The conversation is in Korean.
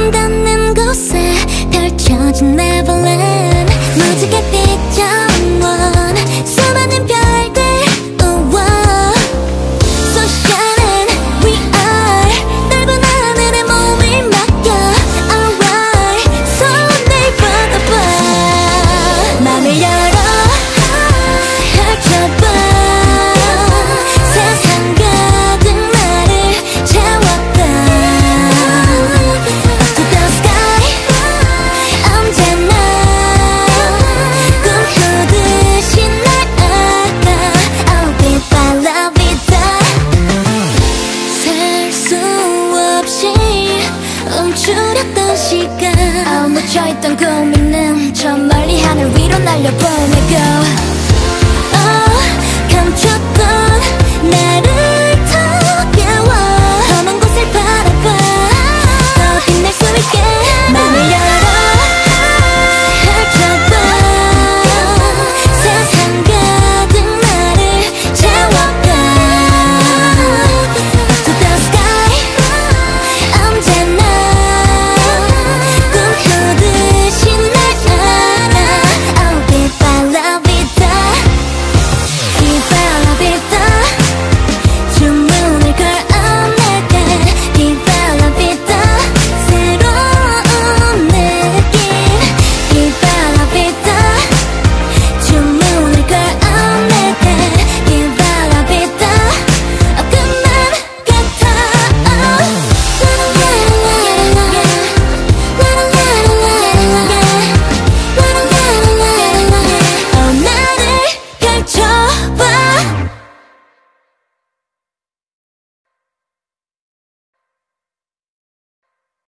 안 닿는 곳에 펼쳐진 네버랜드 시간. 어 묻혀있던 고민은 저 멀리 하늘 위로 날려보내고.